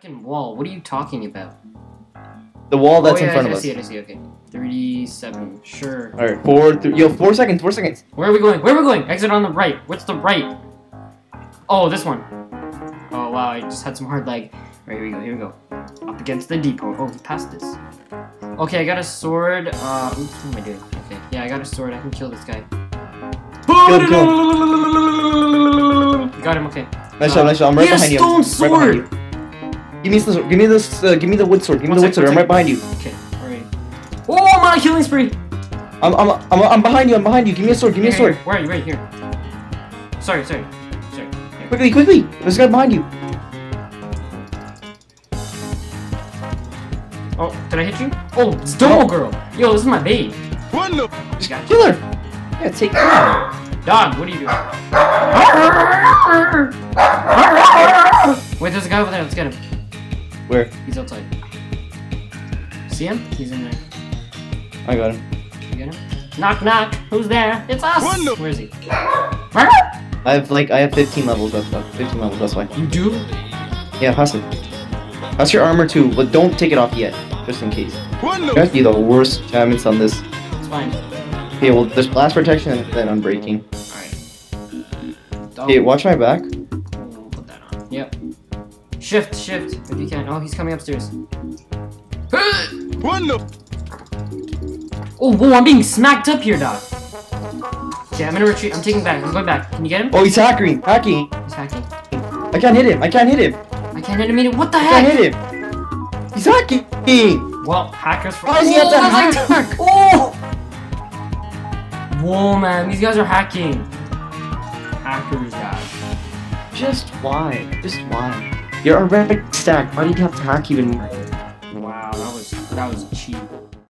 fucking wall. What are you talking about? The wall that's oh, yeah, in front I, of I see it, I see it, okay. 37, sure. Alright, four, three, yo, four seconds, four seconds. Where are we going? Where are we going? Exit on the right. What's the right? Oh, this one. Oh, wow, I just had some hard leg. Right, here we go, here we go. Up against the depot. Oh, he passed this. Okay, I got a sword. Uh, oops, what am I doing? Okay, yeah, I got a sword. I can kill this guy. Kill Got him, okay. Nice job, nice job. I'm right he had a behind you. stone I'm right behind you. Give me this, give me this, uh, give me the wood sword. Give me One the wood sword. I'm right behind you. Okay, alright. Oh, I'm on a killing spree! I'm, I'm, I'm, I'm behind you. I'm behind you. Give me a sword. Give me a sword. here. Where are you? Right here. Sorry, sorry. Sorry. Here. Quickly, quickly. There's a guy behind you. Oh, did I hit you? Oh, it's Domo Girl! Yo, this is my babe. Just Got you. kill her. Yeah, take her. Dog, what are you doing? Wait, there's a guy over there. Let's get him. Where? He's outside. See him? He's in there. I got him. You get him? Knock, knock. Who's there? It's us. Where is he? I have like, I have 15 levels. That's uh, 15 levels. That's why. You do? Yeah, pass it. Pass your armor too, but don't take it off yet, just in case. You guys be the worst champions on this. It's fine. Okay, well, there's blast protection and then unbreaking. Alright. Okay, watch my back. Put that on. Yep. Shift, shift, if you can. Oh, he's coming upstairs. Oh, whoa, I'm being smacked up here, dog. Okay, I'm gonna retreat. I'm taking back. I'm going back. Can you get him? Oh, he's hacking, hacking. He's hacking. I can't hit him. I can't hit him. I can't hit him. either. What the heck? I can't hit him. He's hacking. Well, hackers for. Why does he have to Oh, hack? Oh! Whoa, man, these guys are hacking. Hackers, guys. Just why? Just why? You're already stacked. Why do you have to hack even more? Wow, that was that was cheap.